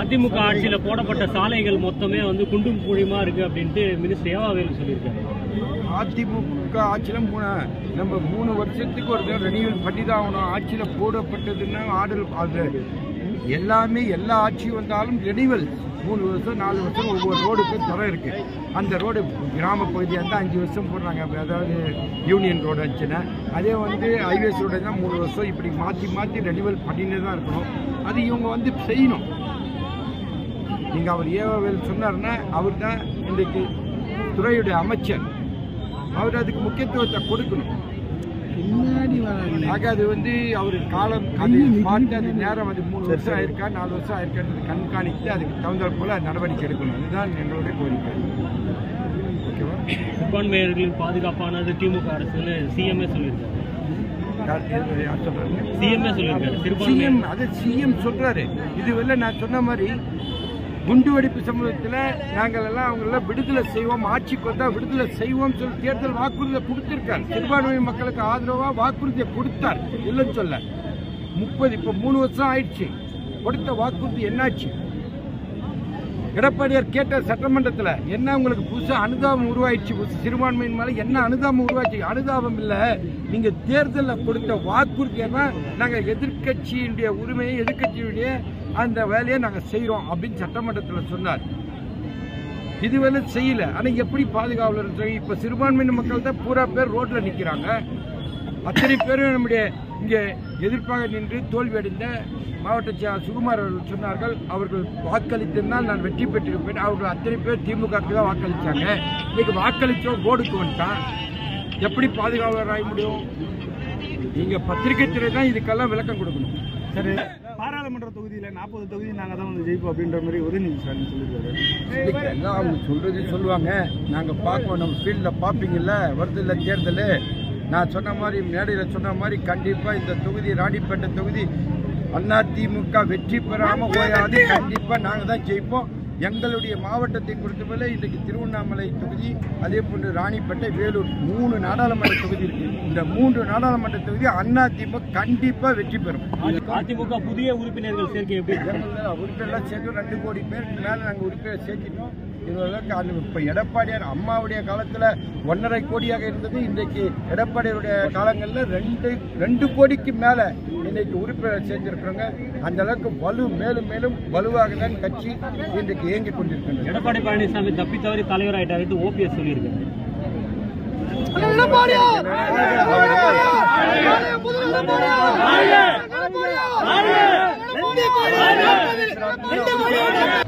அதிமுக ஆட்சியில போடப்பட்ட சாலைகள் மொத்தமே வந்து குண்டும் குழியுமா இருக்கு அப்படின்ட்டு மினிஸ்டர் ஏவாவேல் சொல்லியிருக்காரு. அதிமுக ஆட்சியில நம்ம மூணு வருஷத்துக்கு ஒரு தடவை ரெனியூவல் பண்ணி தான் ஆகணும். ஆட்சியில் போடப்பட்டதுன்னா ஆர்டர் அது எல்லாமே எல்லா ஆட்சி வந்தாலும் ரெனியூவல் மூணு வருஷம் நாலு வருஷம் ஒவ்வொரு ரோடுக்கு துறை இருக்கு. அந்த ரோடு கிராம பகுதியாக இருந்தால் அஞ்சு வருஷம் போடுறாங்க. அதாவது யூனியன் ரோடு இருந்துச்சுன்னா அதே வந்து ஹைவேஸ் ரோடு தான் மூணு வருஷம் இப்படி மாற்றி மாற்றி ரெனியூவல் பண்ணினே தான் இருக்கணும். அது இவங்க வந்து செய்யணும். நீங்க அவர் ஏவவேல் சொன்னார்னா அவர் தான் இன்றைக்கு துறையுடைய அமைச்சர். அவர் அதுக்கு முக்கியத்துவத்தை கொடுக்கணும். ஆக அது வந்து அவர் காலம் அது பார்த்து அது நேரம் அது மூணு வருஷம் ஆயிருக்கா நாலு வருஷம் ஆயிருக்கான்றது கண்காணித்து அதுக்கு தகுந்தாற் போல நடவடிக்கை எடுக்கணும். இதுதான் எங்களுடைய கோரிக்கை. ஓகேவா? சிறுபான்மையர்களின் பாதுகாப்பானது திமுக அரசுன்னு சிஎம்ஏ சொல்லியிருக்காரு. சிஎம் அது சிஎம் சொல்றாரு. இதுவரை நான் சொன்ன மாதிரி குண்டுவெடிப்பு சம்பவத்தில் நாங்கள் எல்லாம் அவங்களெல்லாம் விடுதலை செய்வோம் ஆட்சிக்கு வந்தால் விடுதலை செய்வோம் சொல்லி தேர்தல் வாக்குறுதியை கொடுத்திருக்கார். சிறுபான்மை மக்களுக்கு ஆதரவாக வாக்குறுதியை கொடுத்தார். இல்லைன்னு சொல்ல. முப்பது இப்போ மூணு வருஷம் ஆயிடுச்சு. கொடுத்த வாக்குறுதி என்னாச்சு? எடப்பாடியார் கேட்ட சட்டமன்றத்தில் என்ன உங்களுக்கு புதுசாக அனுதாபம் உருவாயிடுச்சு? புதுசு சிறுபான்மையின் மேலே என்ன அனுதாபம் உருவாச்சு? அனுதாபம் இல்லை. நீங்கள் தேர்தலில் கொடுத்த வாக்குறுதியெல்லாம் நாங்கள் எதிர்கட்சியினுடைய உரிமையை எதிர்க்கட்சியுடைய அந்த வேலையை நாங்கள் செய்கிறோம் அப்படின்னு சட்டமன்றத்தில் சொன்னார். இதுவரை செய்யல. ஆனால் எப்படி பாதுகாவலர் இப்போ சிறுபான்மையின மக்கள் தான் பூரா பேர் ரோட்டில் நிற்கிறாங்க அத்தனை பேரும் நம்முடைய இங்கே எதிர்ப்பாக நின்று தோல்வி அடைந்த மாவட்ட செயலாளர் சுகுமார் அவர்கள் சொன்னார்கள் அவர்கள் வாக்களித்திருந்தால் நான் வெற்றி பெற்றிருப்பேன். அவர்கள் அத்தனை பேர் திமுக தான் வாக்களிச்சாங்க. இன்னைக்கு வாக்களிச்சோம் போர்டுக்கு வந்துட்டான் எப்படி பாதுகாவலர் ஆக முடியும்? நீங்க பத்திரிகை துறை தான் இதுக்கெல்லாம் விளக்கம் கொடுக்கணும். சரி பாராளுமன்ற தொகுதியில நாற்பது தொகுதி நாங்க தான் வந்து ஜெயிப்போம் அப்படின்ற மாதிரி உதயநிதி ஸ்டாலின் சொல்லியிருக்காரு. எல்லாம் அவங்க சொல்றது சொல்லுவாங்க. நாங்க பார்ப்போம் நம்ம ஃபீல்ட்ல பார்ப்பீங்கல்ல வருது இல்ல தேர்தல். நான் சொன்ன மாதிரி மேடையில் சொன்ன மாதிரி கண்டிப்பா இந்த தொகுதி ராணிப்பேட்டை தொகுதி அதிமுக வெற்றி பெறாம ஓயாது கண்டிப்பா நாங்க தான் ஜெயிப்போம். எங்களுடைய மாவட்டத்தை பொறுத்தவரை இன்றைக்கு திருவண்ணாமலை தொகுதி அதே போன்று ராணிப்பேட்டை வேலூர் மூணு நாடாளுமன்ற தொகுதி இருக்கு. இந்த மூன்று நாடாளுமன்ற தொகுதி அதிமுக கண்டிப்பா வெற்றி பெறும். அதிமுக புதிய உறுப்பினர்கள் சேர்க்கை உறுப்பினர்லாம் சேர்த்து ரெண்டு கோடி பேருக்கு மேல நாங்க உறுப்பினர் அது இப்ப எடப்பாடியார் அம்மாவுடைய காலத்துல ஒன்றரை கோடியாக இருந்தது. இன்றைக்கு எடப்பாடியாருடைய காலங்கள்ல ரெண்டு ரெண்டு கோடிக்கு மேல இன்னைக்கு உறுப்பினர் சேர்ந்திருக்கிறோங்க அந்த அளவுக்கு வலு மேலும் மேலும் வலுவாக தான் கட்சி இன்றைக்கு இயங்கிக் கொண்டிருக்கின்றது எடப்பாடி பழனிசாமி தப்பி தவறி தலைவர் ஆயிட்டாரு ஓபிஎஸ் சொல்லியிருக்காரு அவர்